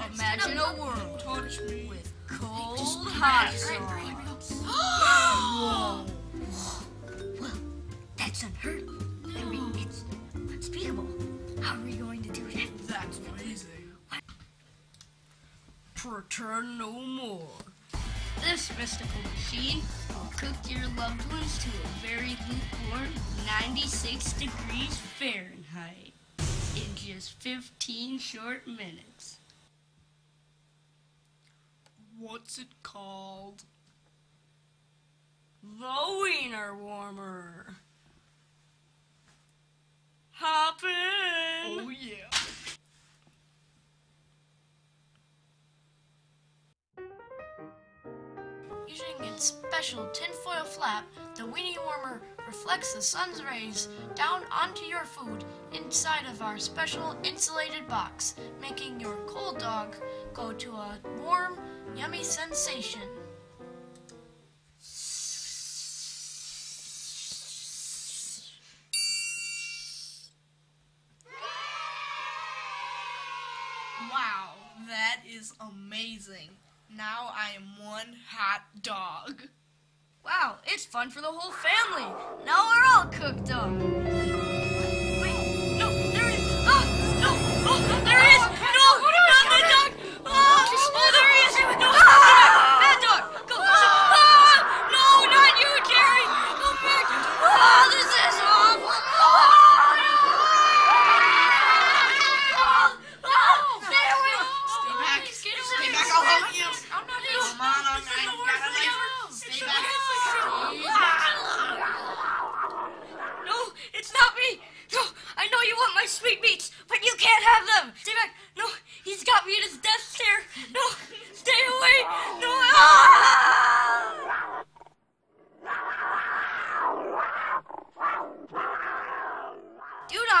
Imagine a world Touch me. with cold hot sauce. Well, that's unheard of. I mean, it's unspeakable. How are we going to do that? That's amazing. Pretend no more. This mystical machine will cook your loved ones to a very lukewarm 96 degrees Fahrenheit in just 15 short minutes. What's it called? The Wiener Warmer. Hop in. Oh yeah. Using its special tinfoil flap, the weenie warmer reflects the sun's rays down onto your food inside of our special insulated box, making your cold dog go to a warm, yummy sensation. Wow, that is amazing. Now I am one hot dog. Wow, it's fun for the whole family. Now we're all cooked up.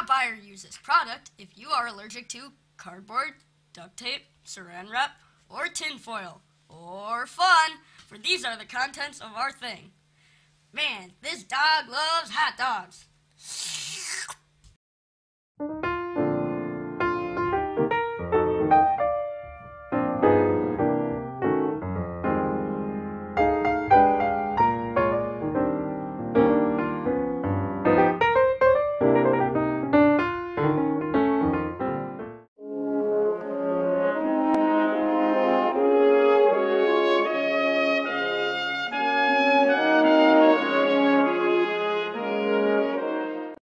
Not buy or use this product if you are allergic to cardboard, duct tape, saran wrap, or tinfoil, or fun, for these are the contents of our thing. Man, this dog loves hot dogs.